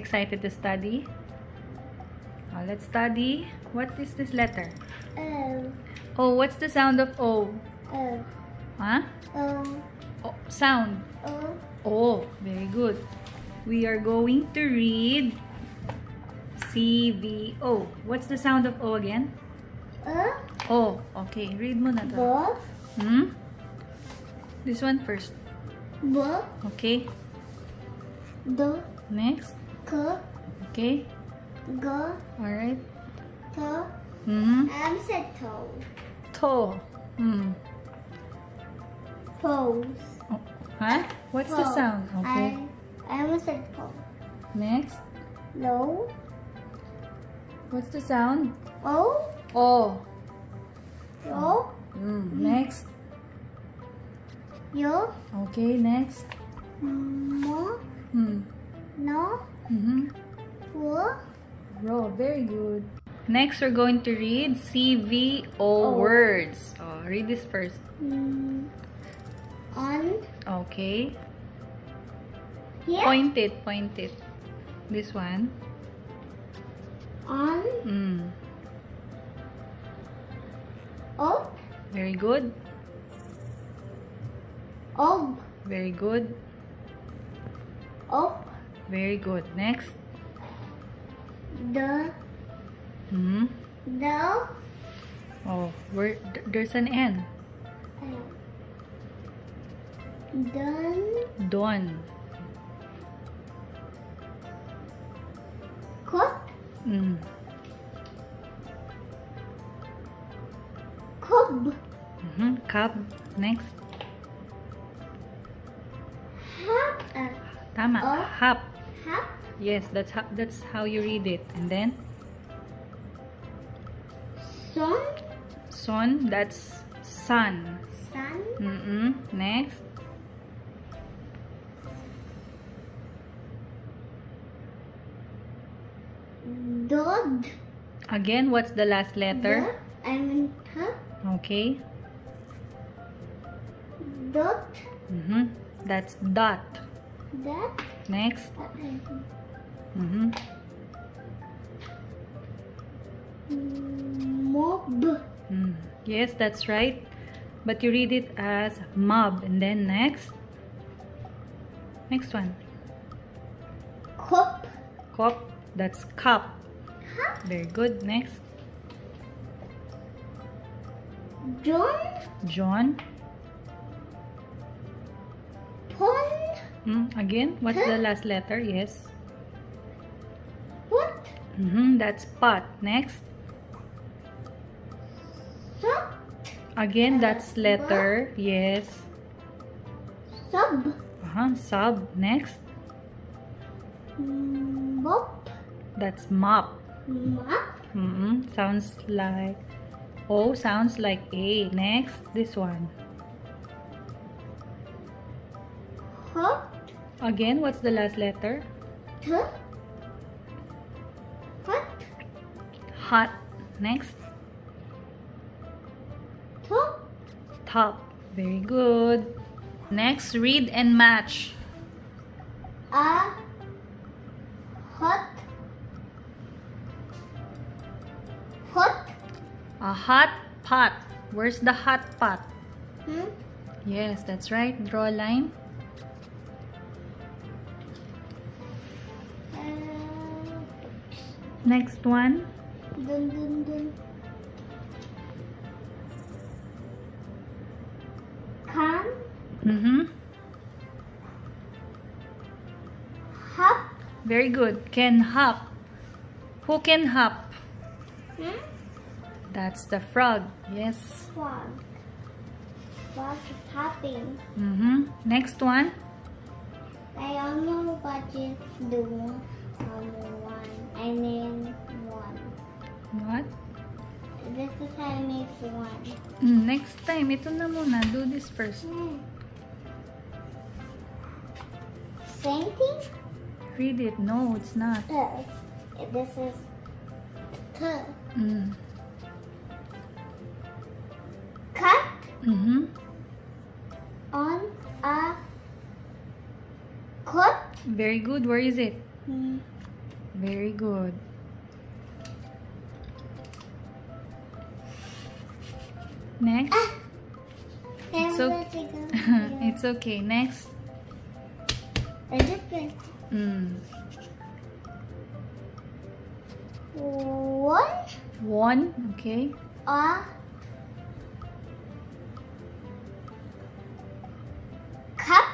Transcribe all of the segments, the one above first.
excited to study? Uh, let's study. What is this letter? O. Oh, what's the sound of O? O. Huh? O. Oh, sound. O. Oh, very good. We are going to read C-V-O. What's the sound of O again? O. Oh, okay. Read mo na to. Bo. Hmm? This one first. Bo. Okay. Do. Next. Okay. Go. Alright. To. Mm-hmm. I'm said toe. To. Hmm. Pose. Oh. Huh? What's the sound? Okay. I, I almost said pose. Next. No. What's the sound? O. O. Yo. Mm. Next. Yo. Okay, next. Mo. Hmm. No. Mm-hmm. Wo. Row. Very good. Next, we're going to read CVO Oh. words. Oh, read this first. Mm. On. Okay. Here. Point it, point it. This one. On. Mm. Up. Very good. Up. Very good. Very good. Next. The. Mm-hmm. The. Oh, where there's an N. Done. Don. Cook. Mm. Cub. Mm-hmm. Cub. Next. Hap. Uh, Tama. Oh. Hap. Yes, that's how that's how you read it. And then Son. son, that's sun. Sun. Mm-mm. Next. Dog. Again, what's the last letter? The. I mean, t. Okay. Dot. Mm-hmm. That's dot. That. Next. Uh, Mm-hmm. mob. Mm. Yes, that's right. But you read it as mob. And then next. Next one. Cup. Cup. That's cup. Cup. Very good. Next. John. John. Pond. Mm. Again, what's Huh? the last letter? Yes. What? Mm-hmm. That's pot. Next. Sub. Again, Uh, that's letter. Yes. Sub. Uh-huh. Sub. Next. Mop. That's mop. Mop. Mm-hmm. Sounds like O sounds like A. Next, this one. Hop. Again, what's the last letter? T. Hot. Next, Top. top. Very good. Next, read and match. A. Hot. Hot. A hot pot. Where's the hot pot? Hmm? Yes, that's right. Draw a line. Uh, Next one. Dun dun dun. Can. Mm-hmm. Hop. Very good. Can hop. Who can hop? Hmm? That's the frog. Yes. Frog. Frog is hopping. Mm-hmm. Next one. I don't know what is the one. Um, one. I mean. What? This is how I make one. Mm, next time. Ito na muna. Do this first. Hmm. Same thing? Read it. No, it's not. Uh, this is t. Mm. Cut Mm-hmm. on a cut. Very good. Where is it? Hmm. Very good. Next. It's okay. let's go here. it's okay. Next. Mm. one. One. Okay. A cup.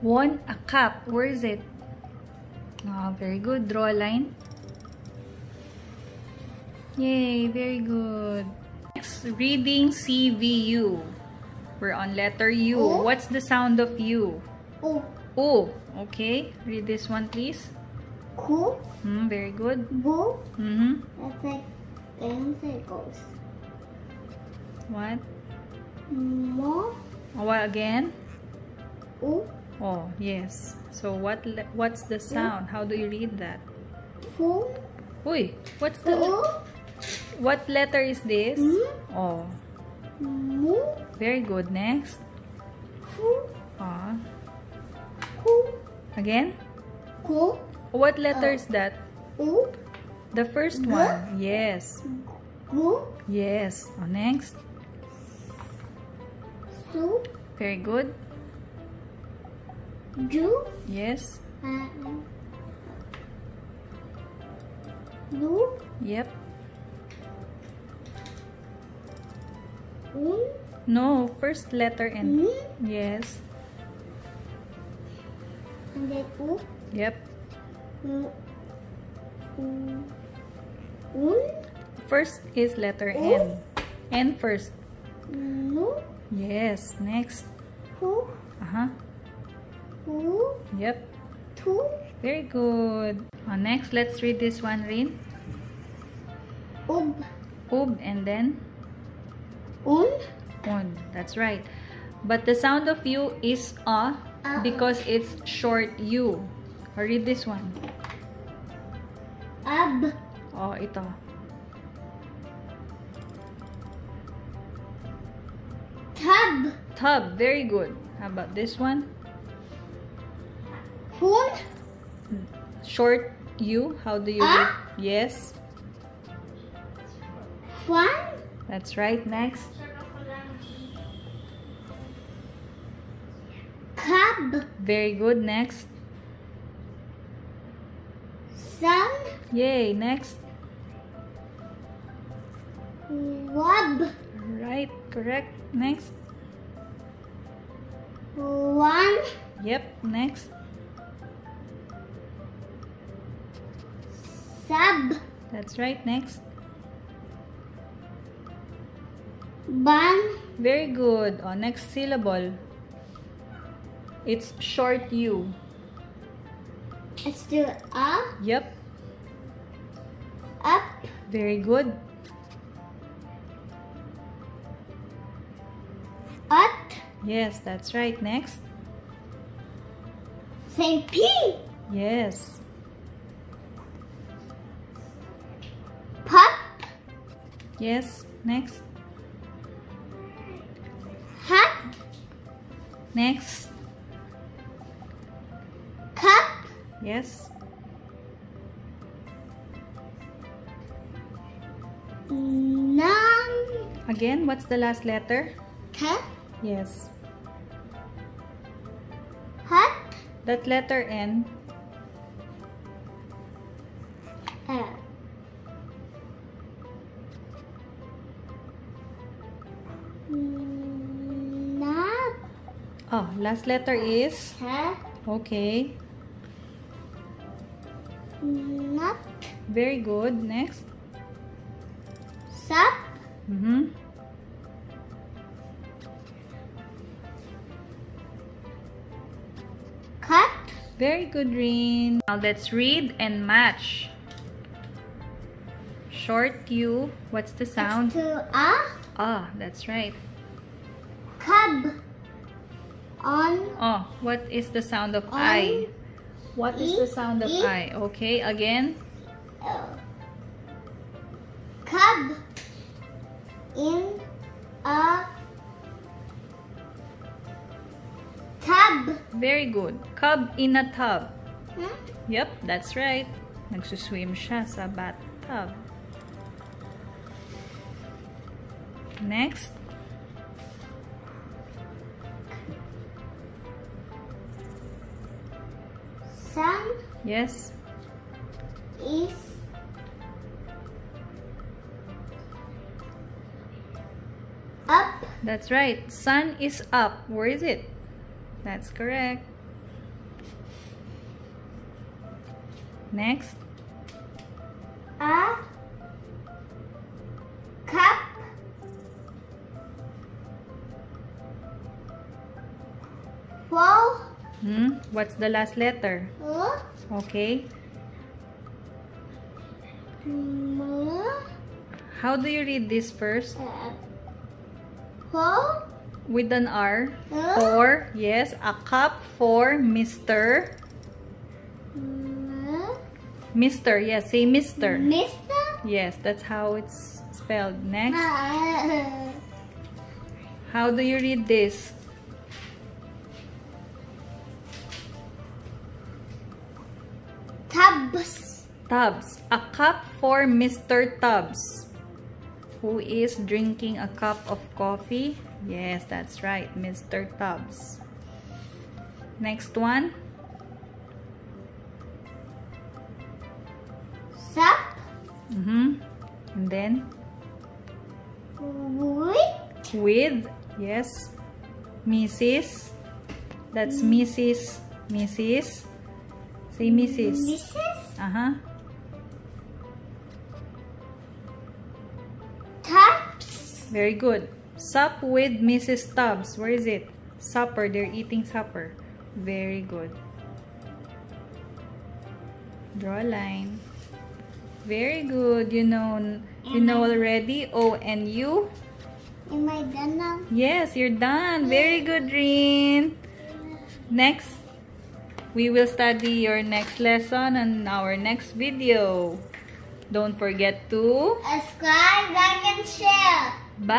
One. A cup. Where is it? Ah, very good. Draw a line. Yay, very good. Reading CVU. We're on letter U. O. What's the sound of U? O. O. Okay. Read this one, please. Ku. Hmm, very good. Bu. Mm-hmm. That's like ten circles. What? Mo. Oh, what again? U. Oh, yes. So what? What's the sound? How do you read that? Pu. Uy, what's the? U. What letter is this? Hmm? Oh, very good. Next. Fu. Ah, Ku. again. Ku. What letter is that? U. The first G? one. Yes. Gu. Yes. Oh, next. Su. Very good. Ju. Yes. Uh, Lu. Yep. Un. No, first letter and Ni. yes. And then U. Yep. U. U. Un. First is letter O. N. N first. Nu. Yes. Next. Hu. Uh-huh. Hu. Yep. Tu. Very good. Uh, next, let's read this one, Rynn. Ub. Ub and then Un. un. That's right. But the sound of U is a Ah. because it's short U. Or read this one. Ab. Oh, ito. Tab. Tub. Very good. How about this one? Fun. Short U. How do you read? Yes. That's right. Next. Cab. Very good. Next. Sun. Yay. Next. Wab. Right. Correct. Next. One. Yep. Next. Sub. That's right. Next. Ban. Very good. Oh, next syllable. It's short U. It's still a. Yep. Up. Very good. Ut. Yes, that's right. Next. Say P. Yes. Pup. Yes. Next. Next. Cup. Yes. Num. Again, what's the last letter? Cat. Yes. Hut. That letter N. Uh. Oh, last letter is. Cat. Okay. Nut. Very good. Next. Sup. Mm-hmm. Cut. Very good, Rynn. Now let's read and match. Short U. What's the sound? To a. Ah, that's right. Cub. On. Oh, what is the sound of On. I? What is the sound of E. I? Okay, again. L. Cub. In. A. Tub. Very good. Cub in a tub. Hmm? Yep, that's right. Nagsuswim siya sa bathtub. Next. Yes. is up. That's right. Sun is up. Where is it? That's correct. Next. A cup full Hmm? What's the last letter? Okay. How do you read this first? Full With an R. For, yes, a cup for Mr. Mr. Yes, say Mr. Mister. Yes, that's how it's spelled. Next. How do you read this? Tubbs. A cup for Mr. Tubbs. Who is drinking a cup of coffee? Yes, that's right. Mr. Tubbs. Next one. Sup Mm-hmm. And then with with, yes, Mrs. That's Mrs. Mrs. Say Mrs. Mrs. Uh-huh. Very good. Sup with Mrs. Tubbs. Where is it? Supper. They're eating supper. Very good. Draw a line. Very good. You know, you know already. O and U. Am I done now? Yes, you're done. Very good, Rynn. Next, we will study your next lesson and our next video. Don't forget to Subscribe, like, and share. Bye. Bye.